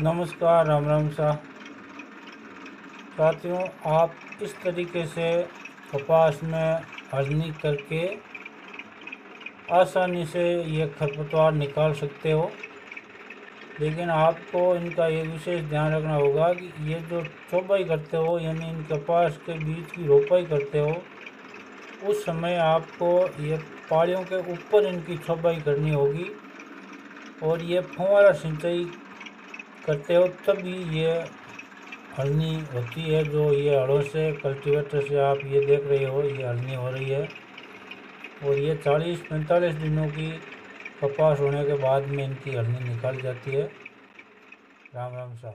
नमस्कार, राम राम सा। साथियों, आप इस तरीके से कपास में हजनी करके आसानी से ये खरपतवार निकाल सकते हो। लेकिन आपको इनका ये विशेष ध्यान रखना होगा कि ये जो चौपाई करते हो, यानी इन कपास के बीच की रोपाई करते हो, उस समय आपको ये पाड़ियों के ऊपर इनकी छपाई करनी होगी। और ये फुहारा सिंचाई करते हो तभी ये हलनी होती है जो ये हड़ों से, कल्टीवेटर से आप ये देख रहे हो, ये हलनी हो रही है। और ये 40-45 दिनों की कपास होने के बाद में इनकी हलनी निकाल जाती है। राम राम साहब